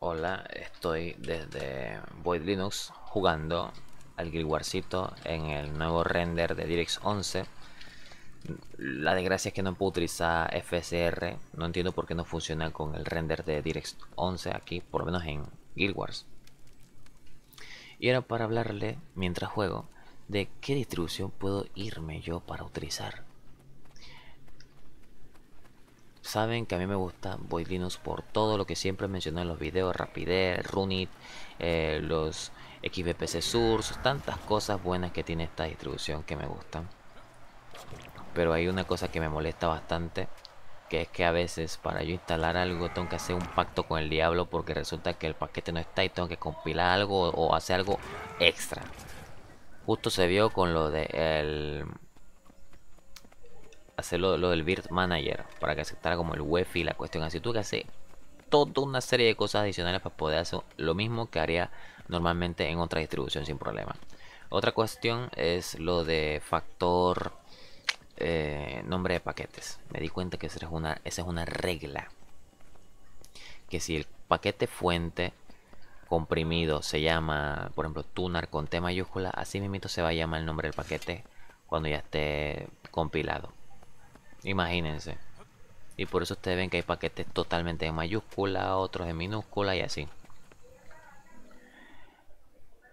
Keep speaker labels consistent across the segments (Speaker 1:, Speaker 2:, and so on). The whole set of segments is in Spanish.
Speaker 1: Hola, estoy desde Void Linux jugando al Guild Warcito en el nuevo render de DirectX 11. La desgracia es que no puedo utilizar FSR, no entiendo por qué no funciona con el render de DirectX 11 aquí, por lo menos en Guild Wars. Y ahora para hablarle, mientras juego, de qué distribución puedo irme yo para utilizar. Saben que a mí me gusta Void por todo lo que siempre mencioné en los videos, rapidez, runit, eh, los XBPC Source, tantas cosas buenas que tiene esta distribución que me gustan. Pero hay una cosa que me molesta bastante, que es que a veces para yo instalar algo tengo que hacer un pacto con el diablo porque resulta que el paquete no está y tengo que compilar algo o hacer algo extra. Justo se vio con lo de el hacerlo lo del Virt Manager para que aceptara como el WEFI y la cuestión así. Tuve que hacer toda una serie de cosas adicionales para poder hacer lo mismo que haría normalmente en otra distribución sin problema. Otra cuestión es lo de factor eh, nombre de paquetes. Me di cuenta que esa es una, esa es una regla. Que si el paquete fuente comprimido se llama, por ejemplo, tunar con T mayúscula, así mismo se va a llamar el nombre del paquete cuando ya esté compilado. Imagínense. Y por eso ustedes ven que hay paquetes totalmente en mayúscula, otros en minúscula y así.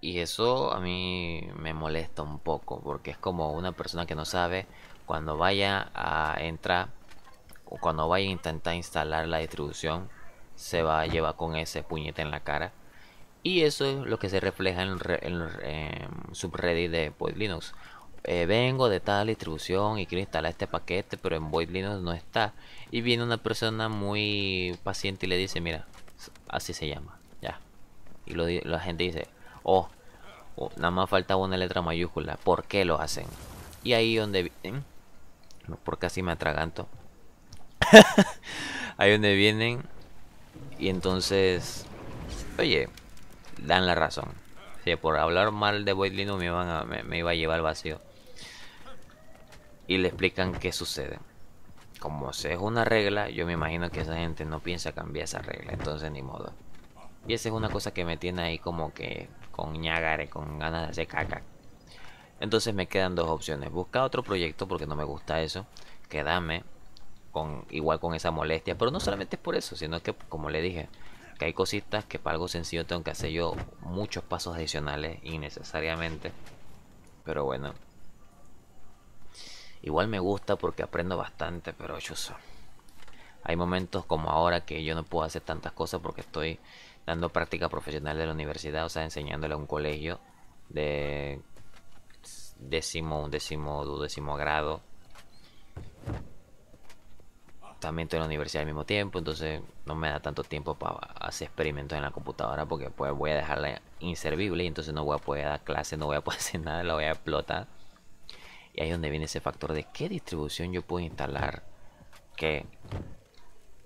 Speaker 1: Y eso a mí me molesta un poco, porque es como una persona que no sabe cuando vaya a entrar o cuando vaya a intentar instalar la distribución, se va a llevar con ese puñete en la cara. Y eso es lo que se refleja en el, subreddit de Linux. Eh, vengo de tal distribución y quiero instalar este paquete, pero en Void Linux no está. Y viene una persona muy paciente y le dice, mira, así se llama, ya. Y la gente dice, oh, nada más falta una letra mayúscula, ¿por qué lo hacen? Y ahí donde no, porque así me atraganto. ahí donde vienen y entonces, oye, dan la razón. Si por hablar mal de Void Linux me, van me, me iba a llevar vacío y le explican qué sucede. Como es una regla, yo me imagino que esa gente no piensa cambiar esa regla, entonces ni modo. Y esa es una cosa que me tiene ahí como que con ñagare, con ganas de hacer caca. Entonces me quedan dos opciones. Buscar otro proyecto porque no me gusta eso. Quedarme con, igual con esa molestia. Pero no solamente es por eso, sino que como le dije, que hay cositas que para algo sencillo tengo que hacer yo muchos pasos adicionales innecesariamente. Pero bueno, Igual me gusta porque aprendo bastante, pero chuzo. Hay momentos como ahora que yo no puedo hacer tantas cosas porque estoy dando práctica profesional de la universidad, o sea, enseñándole a un colegio de décimo, un décimo, duodécimo grado. También estoy en la universidad al mismo tiempo, entonces no me da tanto tiempo para hacer experimentos en la computadora porque pues voy a dejarla inservible y entonces no voy a poder dar clases, no voy a poder hacer nada, la voy a explotar. Y ahí es donde viene ese factor de qué distribución yo puedo instalar que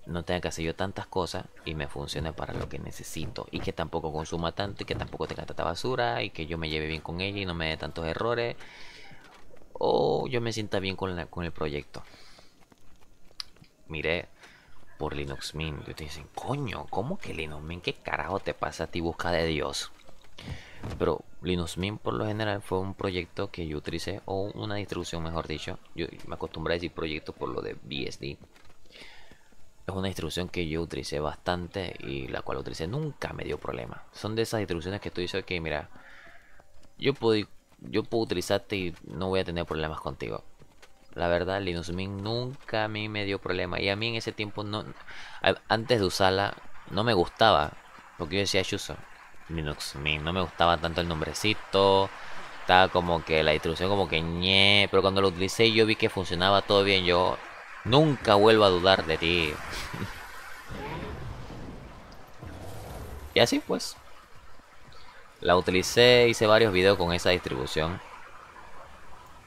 Speaker 1: no tenga que hacer yo tantas cosas y me funcione para lo que necesito y que tampoco consuma tanto y que tampoco tenga tanta basura y que yo me lleve bien con ella y no me dé tantos errores o yo me sienta bien con, con el proyecto. Mire por Linux Mint y te dicen, coño, ¿cómo que Linux Mint? ¿Qué carajo te pasa a ti busca de Dios? Pero Linux Mint por lo general fue un proyecto que yo utilicé, o una distribución mejor dicho. Yo me acostumbré a decir proyecto por lo de BSD. Es una distribución que yo utilicé bastante y la cual utilicé nunca me dio problema. Son de esas distribuciones que tú dices que mira, yo puedo, yo puedo utilizarte y no voy a tener problemas contigo. La verdad, Linux Mint nunca a mí me dio problema. Y a mí en ese tiempo, no antes de usarla, no me gustaba. Porque yo decía, Chuso, Linux Mint. No me gustaba tanto el nombrecito. Estaba como que la distribución como que ñe. Pero cuando lo utilicé yo vi que funcionaba todo bien. Yo nunca vuelvo a dudar de ti. y así pues. La utilicé, hice varios videos con esa distribución.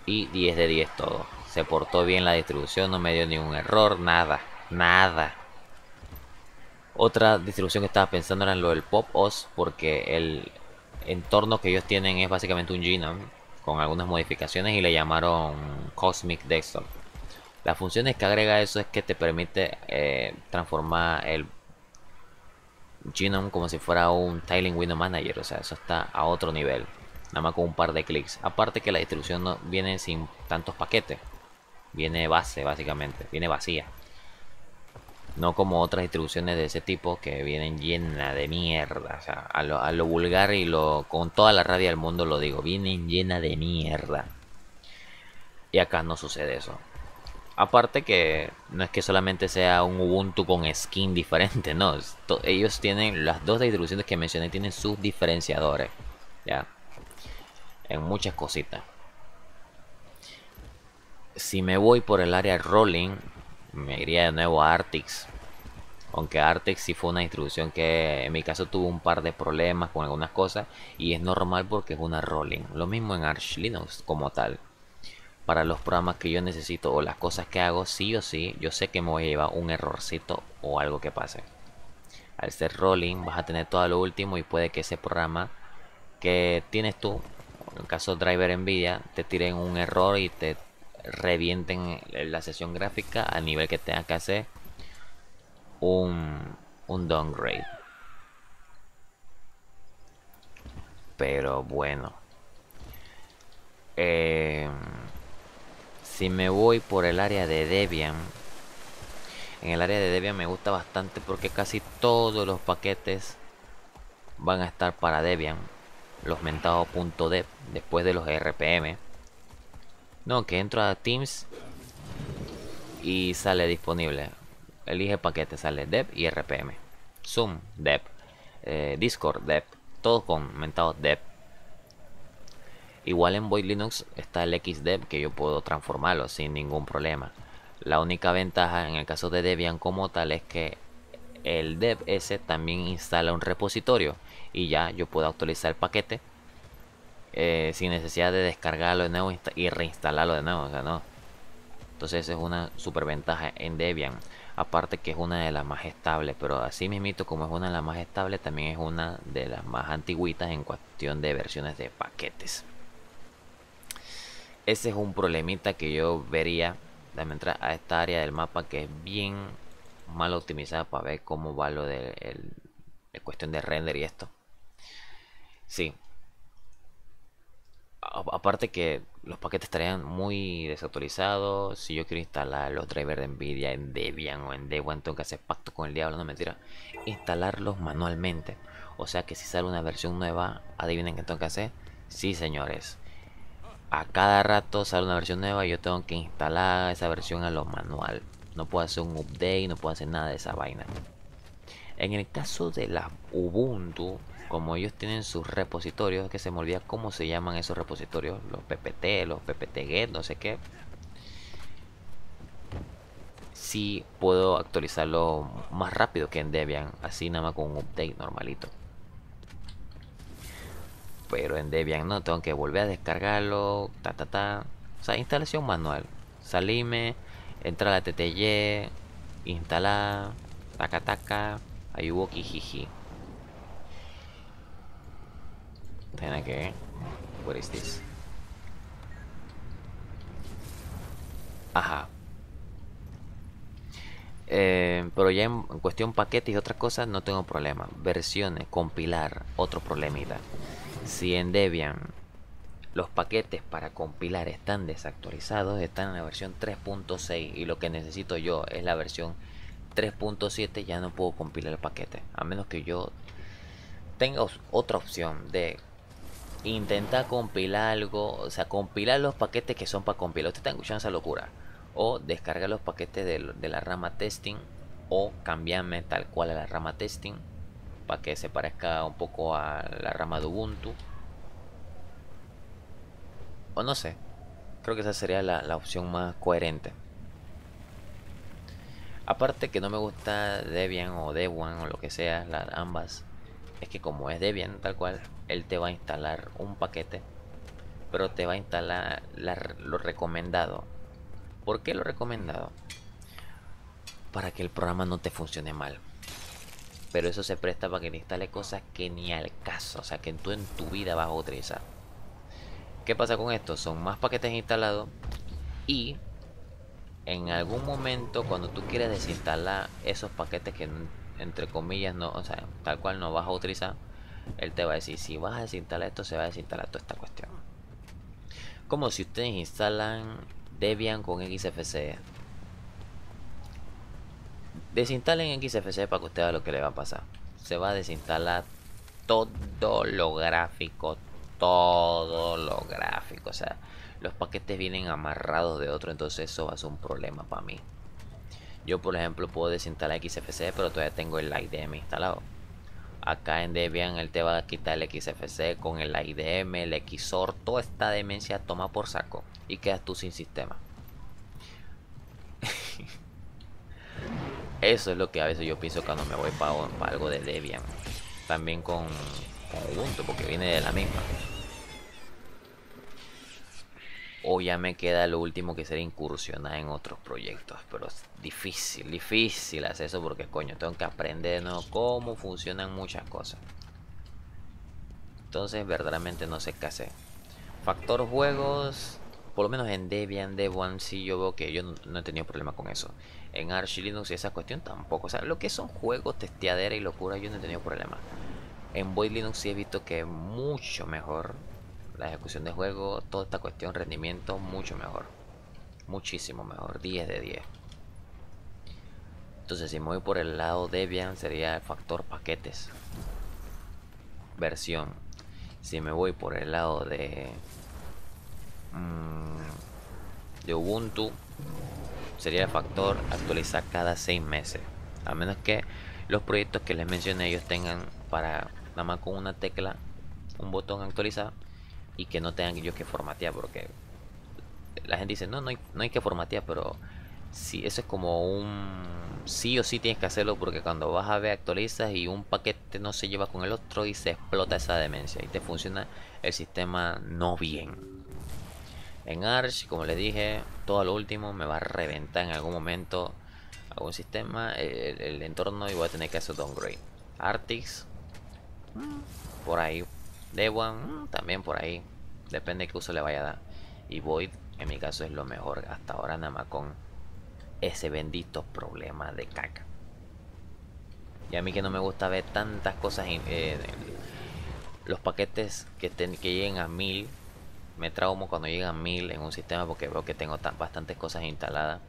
Speaker 1: Y 10 de 10 todo. Se portó bien la distribución, no me dio ningún error, nada, nada. Otra distribución que estaba pensando era lo del Pop-OS, porque el entorno que ellos tienen es básicamente un Genome con algunas modificaciones y le llamaron Cosmic Desktop. Las funciones que agrega eso es que te permite eh, transformar el Genome como si fuera un Tiling Window Manager, o sea, eso está a otro nivel, nada más con un par de clics. Aparte que la distribución no viene sin tantos paquetes, viene base básicamente, viene vacía. No como otras distribuciones de ese tipo que vienen llenas de mierda. O sea, a lo, a lo vulgar y lo con toda la rabia del mundo lo digo. Vienen llena de mierda. Y acá no sucede eso. Aparte que no es que solamente sea un Ubuntu con skin diferente, no. Ellos tienen, las dos distribuciones que mencioné tienen sus diferenciadores. Ya. En muchas cositas. Si me voy por el área rolling, me iría de nuevo a Artix. Aunque Artix sí fue una distribución que en mi caso tuvo un par de problemas con algunas cosas. Y es normal porque es una rolling. Lo mismo en Arch Linux como tal para los programas que yo necesito o las cosas que hago, sí o sí, yo sé que me voy a llevar un errorcito o algo que pase. Al ser rolling vas a tener todo lo último y puede que ese programa que tienes tú, en el caso driver Nvidia, te tiren un error y te revienten la sesión gráfica a nivel que tenga que hacer un, un downgrade. Pero bueno. Eh, si me voy por el área de Debian, en el área de Debian me gusta bastante porque casi todos los paquetes van a estar para Debian, los mentados .deb después de los RPM. No, que entro a Teams y sale disponible. Elige paquete, sale Deb y RPM. Zoom, Deb. Eh, Discord, Deb. Todo con mentado Deb. Igual en Void Linux está el XDev que yo puedo transformarlo sin ningún problema. La única ventaja en el caso de Debian como tal es que el dev ese también instala un repositorio y ya yo puedo actualizar el paquete eh, sin necesidad de descargarlo de nuevo y reinstalarlo de nuevo. O sea, no. Entonces es una super ventaja en Debian. Aparte que es una de las más estables, pero así mismito como es una de las más estables, también es una de las más antiguitas en cuestión de versiones de paquetes ese es un problemita que yo vería Dame entrar a esta área del mapa que es bien mal optimizada para ver cómo va lo de cuestión de render y esto sí aparte que los paquetes estarían muy desautorizados si yo quiero instalar los drivers de nvidia en debian o en debian tengo que hacer pacto con el diablo no mentira instalarlos manualmente o sea que si sale una versión nueva adivinen qué tengo que hacer sí señores a cada rato sale una versión nueva y yo tengo que instalar esa versión a lo manual. No puedo hacer un update, no puedo hacer nada de esa vaina. En el caso de la Ubuntu, como ellos tienen sus repositorios, que se me olvida cómo se llaman esos repositorios, los ppt, los ppt-get, no sé qué. Sí puedo actualizarlo más rápido que en Debian, así nada más con un update normalito pero en Debian no, tengo que volver a descargarlo, ta ta ta. O sea, instalación manual. Salime, entrar a la TTY, instalar, taca taca, hubo jiji. Tiene que, what is this? Ajá. Eh, pero ya en, en cuestión paquetes y otras cosas no tengo problema. Versiones, compilar, otro problemita. Si en Debian los paquetes para compilar están desactualizados, están en la versión 3.6 y lo que necesito yo es la versión 3.7, ya no puedo compilar el paquete. A menos que yo tenga otra opción de intentar compilar algo, o sea, compilar los paquetes que son para compilar. Usted está escuchando esa locura. O descargar los paquetes de, la rama testing o cambiarme tal cual a la rama testing para que se parezca un poco a la rama de Ubuntu. O no sé, creo que esa sería la, opción más coherente. Aparte que no me gusta Debian o Debian o lo que sea, las ambas, es que como es Debian tal cual, él te va a instalar un paquete, pero te va a instalar lo recomendado. ¿Por qué lo recomendado? Para que el programa no te funcione mal pero eso se presta para que le instale cosas que ni al caso, o sea, que tú en tu vida vas a utilizar. ¿Qué pasa con esto? Son más paquetes instalados y en algún momento cuando tú quieres desinstalar esos paquetes que entre comillas, no, o sea, tal cual no vas a utilizar, él te va a decir, si vas a desinstalar esto, se va a desinstalar toda esta cuestión. Como si ustedes instalan Debian con XFCE. Desinstalen XFCE para que ustedes vean lo que le va a pasar. Se va a desinstalar todo lo gráfico, todo lo gráfico. O sea, los paquetes vienen amarrados de otro, entonces eso va a ser un problema para mí. Yo, por ejemplo, puedo desinstalar XFCE, pero todavía tengo el IDM instalado. Acá en Debian él te va a quitar el XFCE con el IDM, el XOR, toda esta demencia toma por saco y quedas tú sin sistema. Eso es lo que a veces yo pienso cuando me voy para, algo de Debian. También con, con Ubuntu, porque viene de la misma. O ya me queda lo último que sería incursionar en otros proyectos. Pero es difícil, difícil hacer eso porque coño, tengo que aprender ¿no? cómo funcionan muchas cosas. Entonces verdaderamente no sé qué hacer. Factor juegos, por lo menos en Debian, Debian sí yo veo que yo no, he tenido problema con eso. En Arch Linux y esa cuestión tampoco. O sea, lo que son juegos, testeadera y locura yo no he tenido problema. En Void Linux sí he visto que es mucho mejor la ejecución de juego, toda esta cuestión, rendimiento, mucho mejor. Muchísimo mejor, 10 de 10. Entonces si me voy por el lado Debian sería el factor paquetes. Versión. Si me voy por el lado de... Mm, de Ubuntu sería el factor actualizar cada 6 meses. A menos que los proyectos que les mencioné ellos tengan para nada más con una tecla un botón actualizar y que no tengan ellos que formatear porque la gente dice no no hay, no hay que formatear pero si eso es como un sí o sí tienes que hacerlo porque cuando vas a ver actualizas y un paquete no se lleva con el otro y se explota esa demencia y te funciona el sistema no bien. En Arch como les dije todo lo último me va a reventar en algún momento algún sistema el, entorno y voy a tener que hacer downgrade. Artix por ahí Debian mm, también por ahí. Depende de qué uso le vaya a dar. Y Void, en mi caso, es lo mejor hasta ahora, nada más con ese bendito problema de caca. Y a mí que no me gusta ver tantas cosas. Eh, los paquetes que, que lleguen a mil. Me traumo cuando llegan a mil en un sistema porque veo que tengo bastantes cosas instaladas.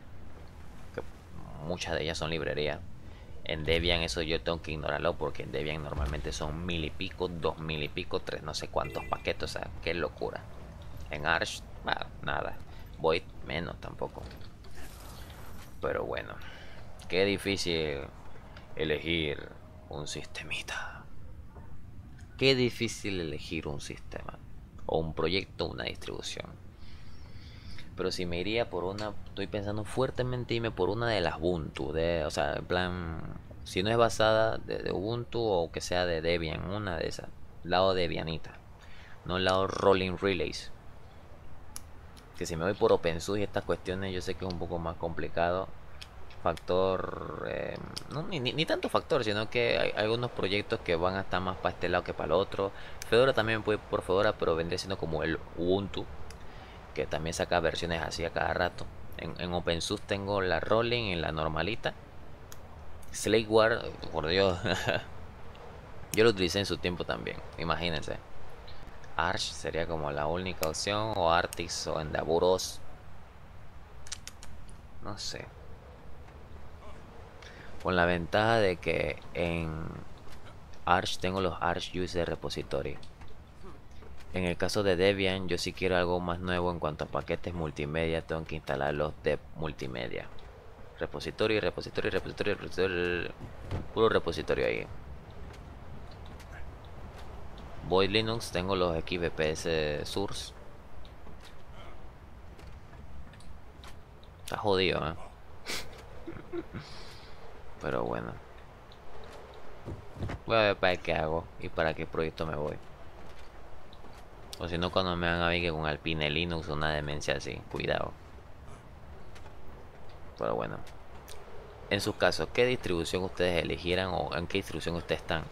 Speaker 1: Que muchas de ellas son librerías. En Debian eso yo tengo que ignorarlo porque en Debian normalmente son mil y pico, dos mil y pico, tres no sé cuántos paquetes, o sea, qué locura. En Arch, nada. Void menos tampoco. Pero bueno, qué difícil elegir un sistemita. Qué difícil elegir un sistema o un proyecto, una distribución. Pero si me iría por una, estoy pensando fuertemente irme por una de las Ubuntu, de, o sea, en plan, si no es basada de, Ubuntu o que sea de Debian, una de esas, lado Debianita, no lado Rolling Relays. Que si me voy por OpenSUSE y estas cuestiones, yo sé que es un poco más complicado. Factor, eh, no, ni, ni, tanto factor, sino que hay algunos proyectos que van a estar más para este lado que para el otro. Fedora también puede por Fedora, pero vendría siendo como el Ubuntu que también saca versiones así a cada rato. En, en tengo la Rolling y la normalita. Slateware, por Dios. Yo lo utilicé en su tiempo también, imagínense. Arch sería como la única opción, o Artix o Endeavoros. No sé. Con la ventaja de que en Arch tengo los Arch User Repository en el caso de Debian, yo si quiero algo más nuevo en cuanto a paquetes multimedia, tengo que instalar los de multimedia. Repositorio, repositorio, repositorio, repositorio, puro repositorio ahí. Voy Linux, tengo los XVPS Source. Está jodido, ¿eh? Pero bueno. Voy a ver para qué hago y para qué proyecto me voy. O si no, cuando me van a ver que con Alpine Linux una demencia así. Cuidado. Pero bueno. En su caso, ¿qué distribución ustedes eligieran o en qué distribución ustedes están?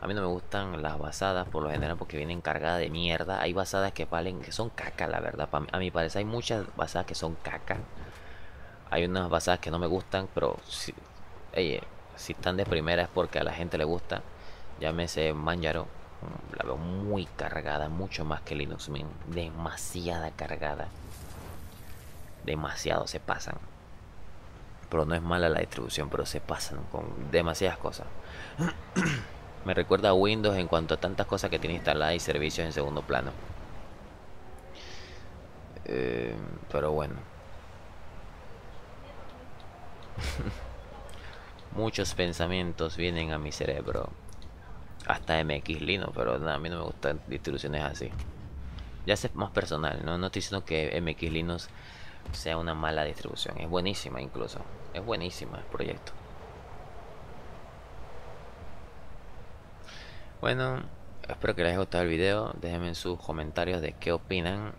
Speaker 1: A mí no me gustan las basadas por lo general porque vienen cargadas de mierda. Hay basadas que valen, que son caca, la verdad. A mi parecer hay muchas basadas que son caca. Hay unas basadas que no me gustan, pero si, si están de primera es porque a la gente le gusta. Llámese Manjaro. Mm, la veo muy cargada, mucho más que Linux Mint. Demasiada cargada. Demasiado se pasan. Pero no es mala la distribución, pero se pasan con demasiadas cosas. Me recuerda a Windows en cuanto a tantas cosas que tiene instaladas y servicios en segundo plano. Eh, pero bueno. Muchos pensamientos vienen a mi cerebro. Hasta MX Linux, pero a mí no me gustan distribuciones así. Ya es más personal, ¿no? Estoy diciendo que MX Linux sea una mala distribución. Es buenísima incluso. Es buenísima el proyecto. Bueno, espero que les haya gustado el video. Déjenme en sus comentarios de qué opinan.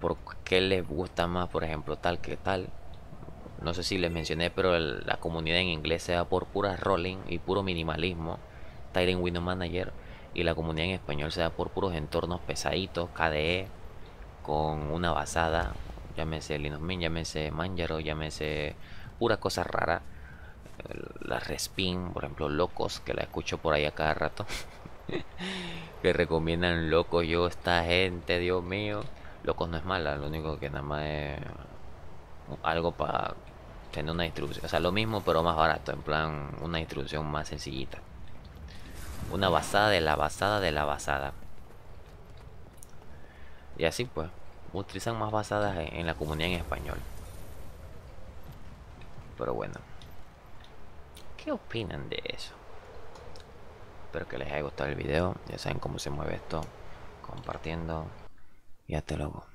Speaker 1: Por qué les gusta más, por ejemplo, tal que tal. No sé si les mencioné, pero la comunidad en inglés se va por pura rolling y puro minimalismo. Tiling Window Manager. Y la comunidad en español se da por puros entornos pesaditos, KDE, con una basada, llámese Linux Mint, llámese Manjaro, llámese pura cosa rara. La Respin, por ejemplo, Locos, que la escucho por ahí a cada rato. que recomiendan Locos, yo, esta gente, Dios mío. Locos no es mala, lo único que nada más es algo para tener una distribución. O sea, lo mismo pero más barato, en plan una distribución más sencillita. Una basada de la basada de la basada. Y así pues utilizan más basadas en, la comunidad en español. Pero bueno. ¿Qué opinan de eso? Espero que les haya gustado el video. Ya saben cómo se mueve esto. Compartiendo. Y hasta luego.